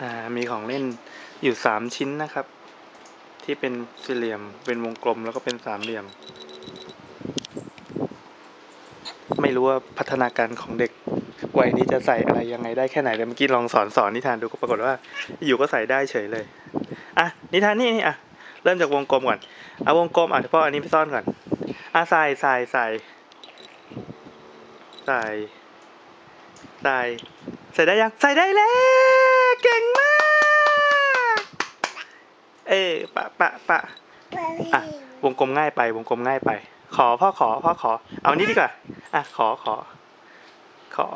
อ่ามีของเล่นอยู่สามชิ้นนะครับ ที่เป็นสี่เหลี่ยมเป็นวงกลมแล้วก็เป็นสามเหลี่ยม ไม่รู้ว่าพัฒนาการของเด็กวัยนี้จะใส่อะไรยังไงได้แค่ไหนแต่เมื่อกี้ลองสอนสอนนิทานดูก็ปรากฏว่า อยู่ก็ใส่ได้เฉยเลยอะนิทานนี่นี่อะเริ่มจากวงกลมก่อนเอาวงกลมอะเดี๋ยวพ่ออันนี้ไปซ่อนก่อนอะใส่ใส่ใส่ใส่ใส่ใส่ได้ยังใส่ได้แล้ว เก่งมาก เอ้ปะปะปะอะวงกลมง่ายไป วงกลมง่ายไป ขอพ่อขอพ่อขอ เอานี้ดีกว่า อะ ขอขอ ขอ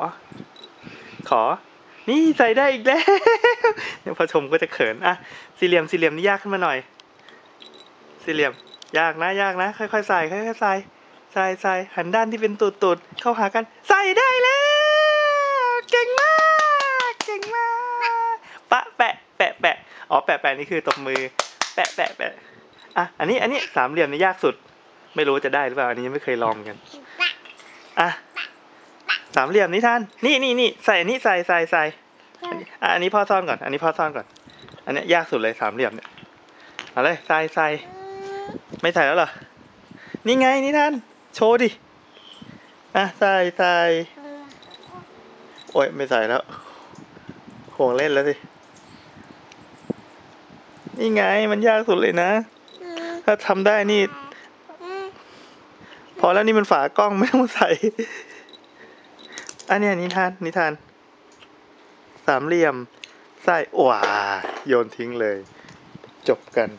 ขอ นี่ใส่ได้อีกแล้วเดี๋ยวพอชมก็จะเขิน อะ สี่เหลี่ยม สี่เหลี่ยมนี่ยากขึ้นมาหน่อย สี่เหลี่ยม ยากนะ ยากนะ ค่อยๆใส่ ค่อยๆใส่ ใส่ใส่หันด้านที่เป็นตูดตูดๆเข้าหากัน ใส่ได้แล้ว เก่งมาก เก่งมาก ปะแปะ แปะแปะ อ๋อแปะแปะนี่คือตบมือ แปะแปะแปะอะอันนี้อันนี้สามเหลี่ยมนี่ยากสุด ไม่รู้จะได้หรือเปล่าอันนี้ยังไม่เคยลองกันอะสามเหลี่ยมนี่ท่าน นี่นี่นี่ใส่อันนี้ใส่ใส่ใส่อันนี้อะอันนี้พ่อซ่อนก่อน อันนี้พ่อซ่อนก่อน อันเนี้ยยากสุดเลยสามเหลี่ยมเนี่ยเอาเลยใส่ใส่ไม่ใส่แล้วเหรอนี่ไงนี่ท่าน โชว์ดิอะใส่ใส่โอ้ยไม่ใส่แล้วห่วงเล่นแล้วสิ นี่ไงมันยากสุดเลยนะ ถ้าทำได้นี่ พอแล้วนี่มันฝากล้องไม่ต้องใส่ อันเนี้ยนิทานนิทาน สามเหลี่ยมใส่ว้าโยนทิ้งเลย จบกัน